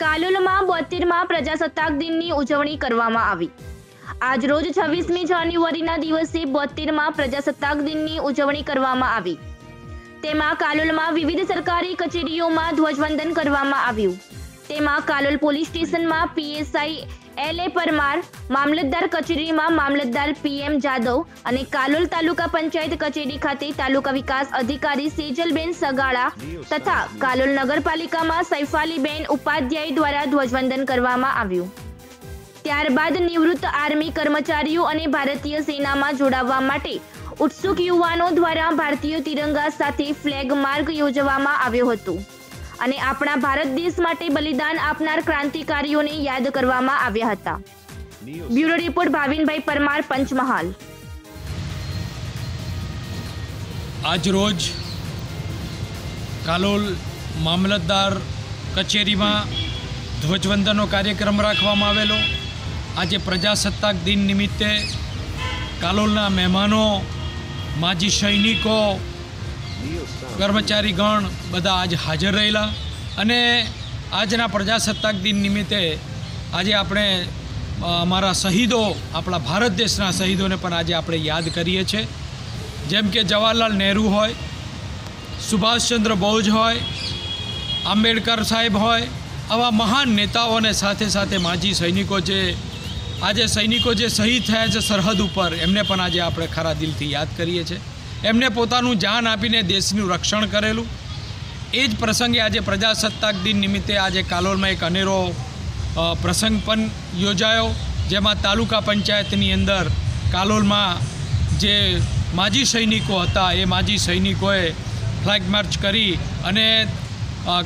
કાલોલમાં બોતેરમાં પ્રજાસત્તાક દિનની ઉજવણી કરવામાં આવી. આજ રોજ છવ્વીસમી જાન્યુઆરીના દિવસે બોતેરમાં પ્રજાસત્તાક દિનની ઉજવણી કરવામાં આવી. તેમાં કાલોલમાં વિવિધ સરકારી કચેરીઓમાં ધ્વજવંદન કરવામાં આવ્યું. તેમાં કાલોલ પોલીસ સ્ટેશનમાં પીએસઆઈ એલ એ પરમાર, મામલતદાર કચેરીમાં મામલતદાર પીએમ જાદવ અને કાલોલ તાલુકા પંચાયત કચેરી ખાતે તાલુકા વિકાસ અધિકારી સેજલબેન સગાળા તથા કાલોલ નગરપાલિકામાં સૈફાલીબેન ઉપાધ્યાય દ્વારા ધ્વજવંદન કરવામાં આવ્યું. ત્યારબાદ નિવૃત્ત આર્મી કર્મચારીઓ અને ભારતીય સેનામાં જોડાવા માટે ઉત્સુક યુવાનો દ્વારા ભારતીય તિરંગા સાથે ફ્લેગ માર્ગ યોજવામાં આવ્યો હતો. અને આપણા ભારત દેશ માટે બલિદાન આપનાર ક્રાંતિકારીઓને યાદ કરવામાં આવ્યા હતા. બ્યુરો રિપોર્ટ ભાવિનભાઈ પરમાર પંચમહાલ. આજ રોજ કાલોલ મામલતદાર કચેરીમાં ધ્વજવંદનનો કાર્યક્રમ રાખવામાં આવેલો. આજે પ્રજાસત્તાક દિન નિમિત્તે કાલોલના મહેમાનો માજી સૈનિકો કર્મચારીગણ બધા આજ હાજર રહેલા અને આજના પ્રજાસત્તાક દિન નિમિત્તે આજે આપણે અમારા શહીદો, આપણા ભારત દેશના શહીદોને પણ આજે આપણે યાદ કરીએ છીએ. જેમ કે જવાહરલાલ નહેરુ હોય, સુભાષચંદ્ર બોઝ હોય, આંબેડકર સાહેબ હોય, આવા મહાન નેતાઓને સાથે સાથે માજી સૈનિકો જે, આજે સૈનિકો જે શહીદ થયા છે સરહદ ઉપર, એમને પણ આજે આપણે ખરા દિલથી યાદ કરીએ છીએ. એમને પોતાનું જાન આપીને દેશનું રક્ષણ કરેલું. એ જ પ્રસંગે આજે પ્રજાસત્તાક દિન નિમિત્તે આજે કાલોલમાં એક અનેરો પ્રસંગ પણ યોજાયો, જેમાં તાલુકા પંચાયતની અંદર કાલોલમાં જે માજી સૈનિકો હતા, એ માજી સૈનિકોએ ફ્લેગ માર્ચ કરી અને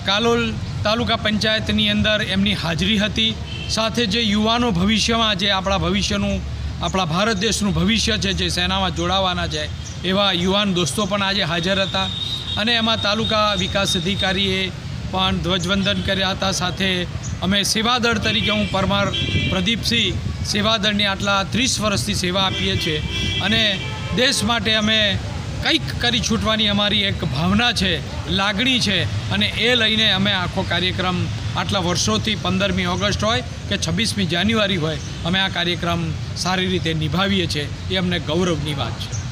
કાલોલ તાલુકા પંચાયતની અંદર એમની હાજરી હતી. સાથે જે યુવાનો ભવિષ્યમાં, જે આપણા ભવિષ્યનું આપણા ભારત દેશનું ભવિષ્ય છે, જે સેનામાં જોડાવાના છે, એવા યુવાન દોસ્તો પણ આજે હાજર હતા. અને એમાં તાલુકા વિકાસ અધિકારીએ પણ ધ્વજવંદન કર્યા હતા. સાથે અમે સેવાદળ તરીકે હું પરમાર પ્રદીપસિંહ સેવાદળની આટલા ત્રીસ વર્ષથી સેવા આપીએ છીએ. અને દેશ માટે અમે કંઈક કરી છૂટવાની અમારી એક ભાવના છે, લાગણી છે. અને એ લઈને અમે આખો કાર્યક્રમ આટલા વર્ષોથી પંદરમી ઓગસ્ટ હોય કે છવ્વીસમી જાન્યુઆરી હોય, અમે આ કાર્યક્રમ સારી રીતે નિભાવીએ છીએ. એ અમને ગૌરવની વાત છે.